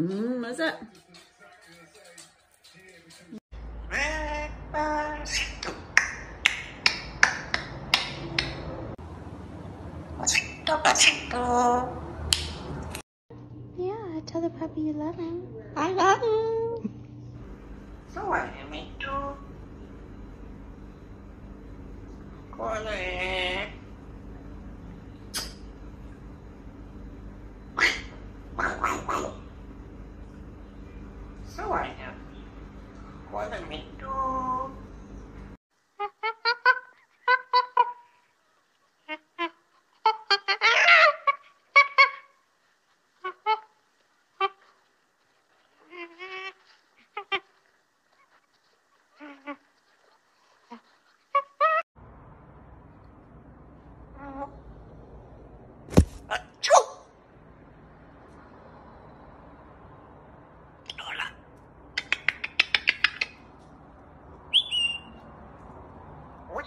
Mm, what's up? Yeah, tell the puppy you love him. I love him. So I am into Corner. So I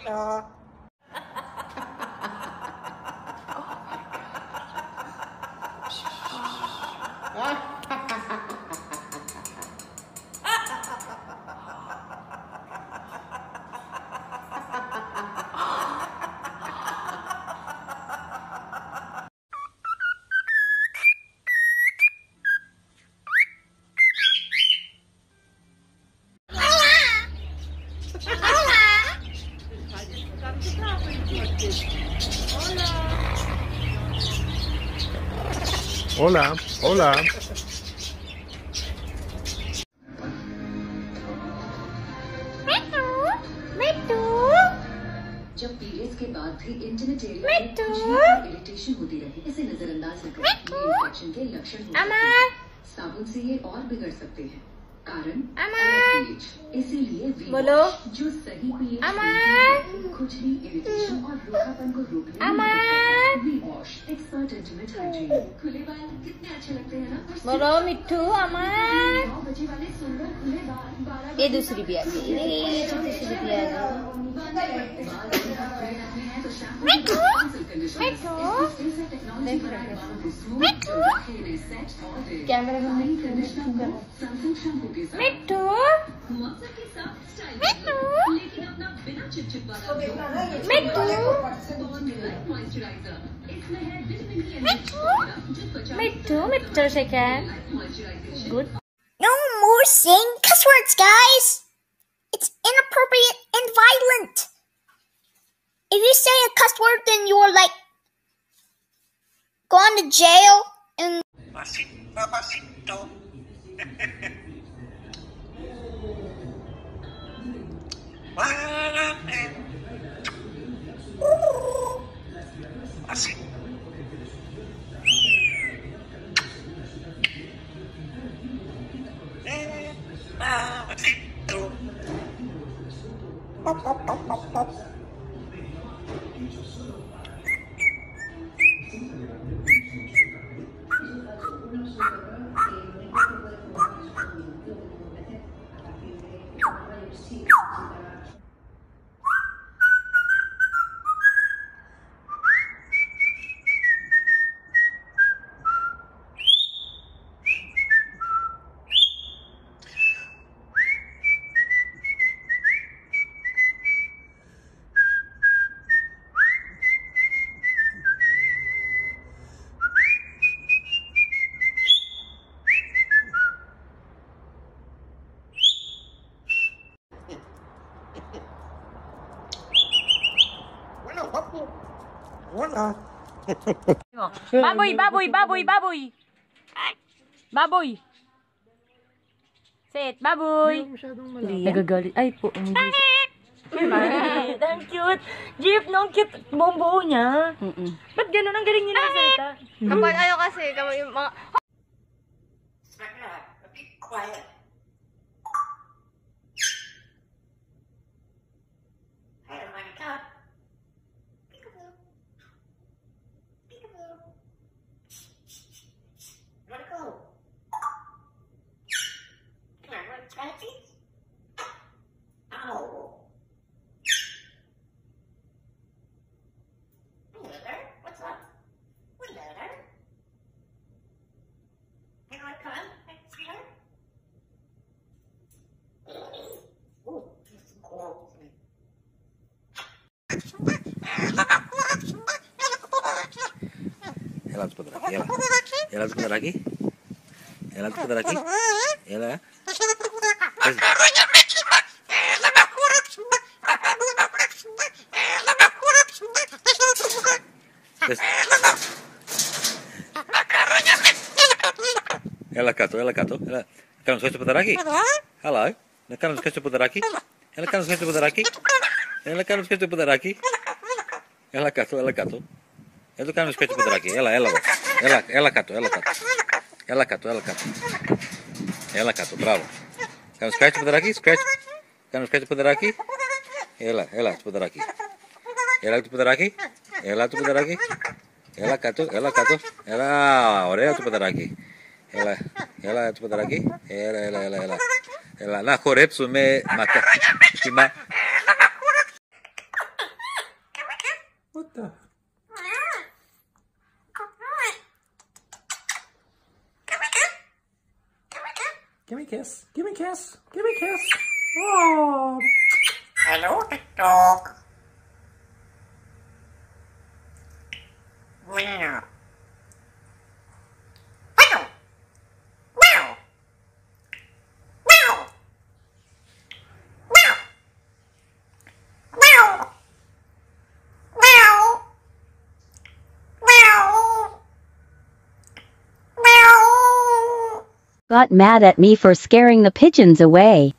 Hola. Hola, hola. जब periods के बाद भी intimate area में खुजली और irritation होती रहे इसे नजरअंदाज न करें इन्फेक्शन के लक्षण हो। साबुन से ये और बिगड़ सकते हैं। कारण? इसीलिए वी बोलो। जो सही पीएच अमर। खुजली इरिटेशन और रूखापन को रोकने खुले बाल कितने अच्छे लगते हैं ना? बोलो मिट्टू अमर। बजे वाले सुंदर खुले बाल ये दूसरी भी आ गई ये दूसरी भी आ गई कैमरा में मिट्टू मिट्टू मिट्टू second good No more saying cuss words, guys! It's inappropriate and violent. If you say a cuss word, then you're like going to jail and Así. Eh, ah, Hola. Baboy, baboy, baboy, baboy. Baboy. Say it, baboy. Nagagalit. Ay po, Ang cute. Jeep, no, ang cute. Buong buo niya. Ba't gano'n? Ang galing niya nagsalita. Kapag ano kasi, kapag yung mga, Be quiet. Έλα. Έλα το κουταράκι. Έλα το κουταράκι. Έλα. Έλα κάτω, έλα κάτω. Έλα. Κάνω σκέψη το ποδαράκι. Καλά. Να κάνω σκέψη το ποδαράκι. Έλα κάνω σχέση το ποδαράκι. Έλα κάνω σχέση το ποδαράκι. Έλα κάτω, έλα κάτω. Εδώ κάνουμε σχέση το ποδαράκι. Έλα, έλα. Έλα, έλα κάτω, έλα κάτω. Έλα κάτω, έλα κάτω. Έλα κάτω, μπράβο. Κάνω σκάι το ποδαράκι, σκάι. Κάνω σκάι το ποδαράκι. Έλα, έλα το ποδαράκι. Έλα το ποδαράκι. Έλα το ποδαράκι. Έλα κάτω, έλα κάτω. Έλα, ωραία το ποδαράκι. Έλα, έλα το ποδαράκι. Έλα, έλα, έλα, έλα. Έλα, να χορέψουμε. Μα, kiss. Give me a kiss. Give me a kiss. Oh. Hello, dog. Meow. Got mad at me for scaring the pigeons away.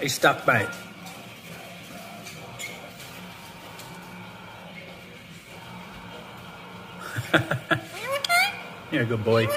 He's stuck, by. You're a good boy.